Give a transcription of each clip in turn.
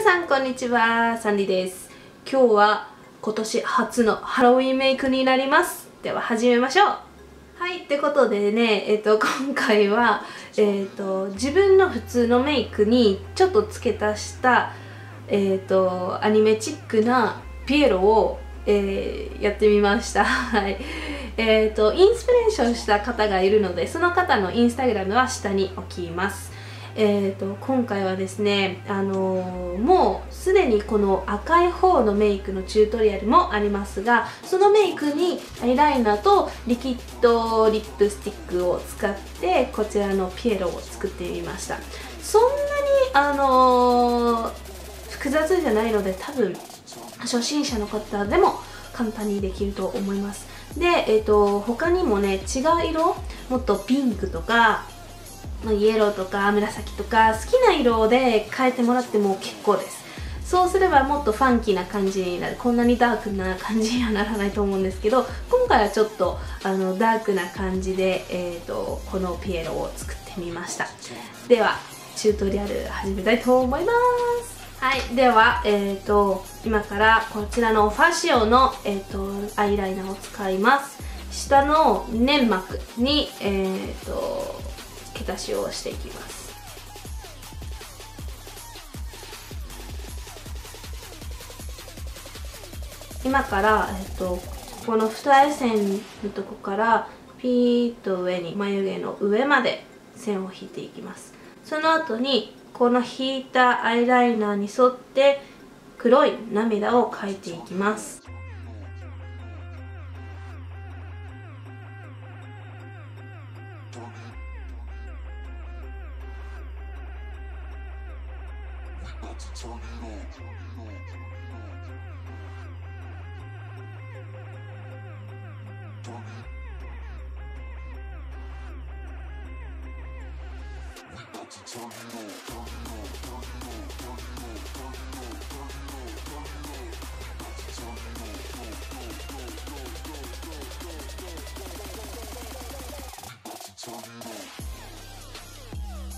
さんこんにちは。サンディです。今日は今年初のハロウィンメイクになります。では始めましょう。はいってことでねえっ、と今回はえっ、と自分の普通のメイクにちょっと付け足したえっ、とアニメチックなピエロを、えー、やってみました。はい。えっ、とインスピレーションした方がいるのでその方のインスタグラムは下に置きます。えーと、今回はですね、あのー、もうすでにこの赤い方のメイクのチュートリアルもありますがそのメイクにアイライナーとリキッドリップスティックを使ってこちらのピエロを作ってみました。そんなに、あのー、複雑じゃないので多分初心者の方でも簡単にできると思います。で、えーと他にもね違う色もっとピンクとかまあ、イエローとか紫とか好きな色で変えてもらっても結構です。そうすればもっとファンキーな感じになる。こんなにダークな感じにはならないと思うんですけど今回はちょっとあのダークな感じで、えーと、このピエロを作ってみました。ではチュートリアル始めたいと思います。はい。では、えーと、今からこちらのファシオの、えーと、アイライナーを使います。下の粘膜に、えー、と毛足しをしていきます。今から、えっと、この二重線のとこからピーッと上に眉毛の上まで線を引いていきます。その後にこの引いたアイライナーに沿って黒い涙を描いていきます。We're about to turn it on, turn it on.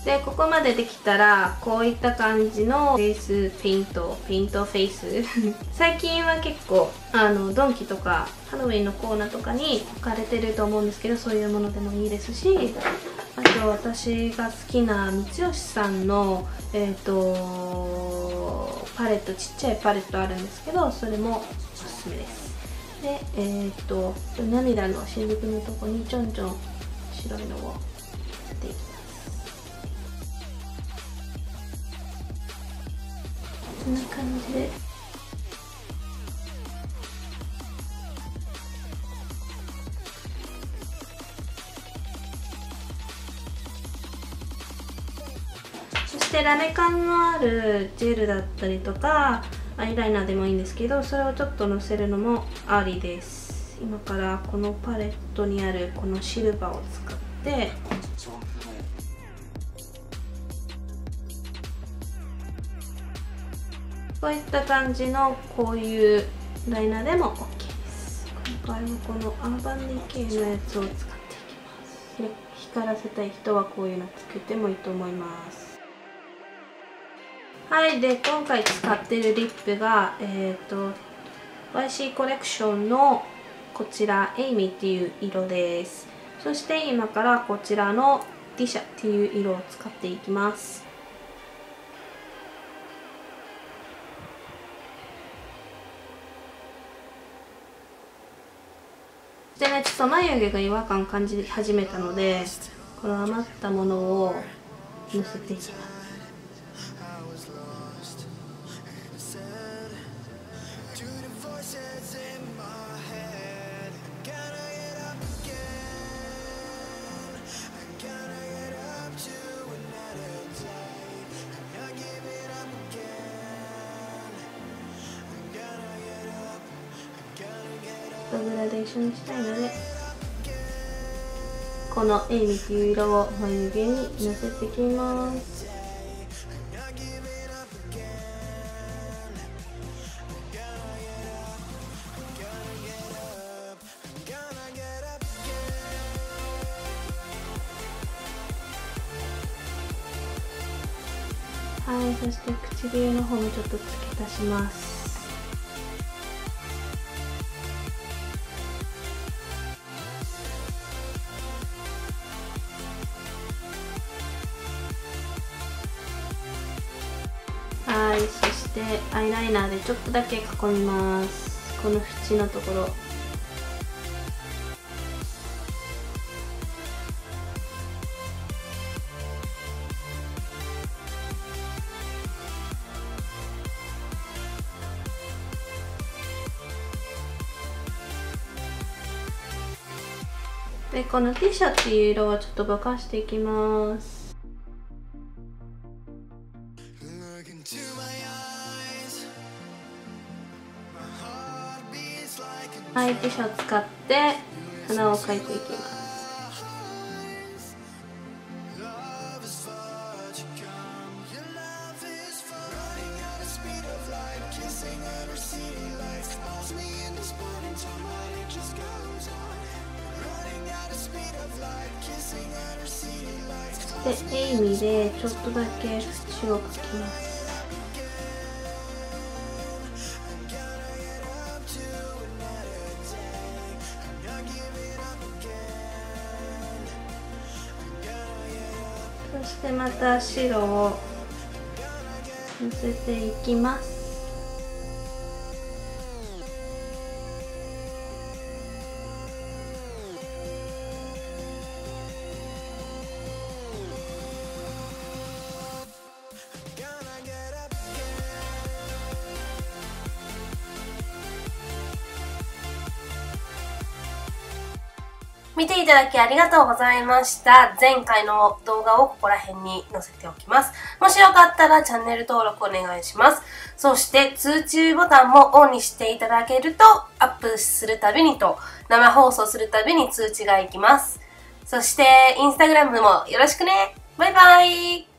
でここまでできたらこういった感じのフェイスペイントペイントフェイス。最近は結構あのドンキとかハロウィンのコーナーとかに置かれてると思うんですけどそういうものでもいいですしあと私が好きな三吉さんのえっ、ー、とパレットちっちゃいパレットあるんですけどそれもおすすめです。でえっ、ー、と涙の雫のとこにちょんちょん白いのをこんな感じで。そしてラメ感のあるジェルだったりとかアイライナーでもいいんですけどそれをちょっとのせるのもありです。今からこのパレットにあるこのシルバーを使ってこういった感じのこういうライナーでも OK です。今回はこのアーバンディケイのやつを使っていきます。で光らせたい人はこういうのつけてもいいと思います。はい。で今回使ってるリップがえっ、ー、と YC コレクションのこちらエイミーっていう色です。そして今からこちらのディシャっていう色を使っていきます。でねちょっと眉毛が違和感感じ始めたのでこの余ったものをのせていきますとグラデーションしたいのでこのエイミっていう色を眉毛にのせていきます。はいそして唇の方もちょっと付け足します。はいそしてアイライナーでちょっとだけ囲みます。この縁のところ。でこのティッシャツっていう色はちょっとぼかしていきます。はい、ティッシュを使って鼻を描いていきます。で、エイミでちょっとだけ縁を描きます。そしてまた白をのせていきます。見ていただきありがとうございました。前回の動画をここら辺に載せておきます。もしよかったらチャンネル登録お願いします。そして通知ボタンもオンにしていただけるとアップするたびにと生放送するたびに通知がいきます。そしてインスタグラムもよろしくね。バイバイ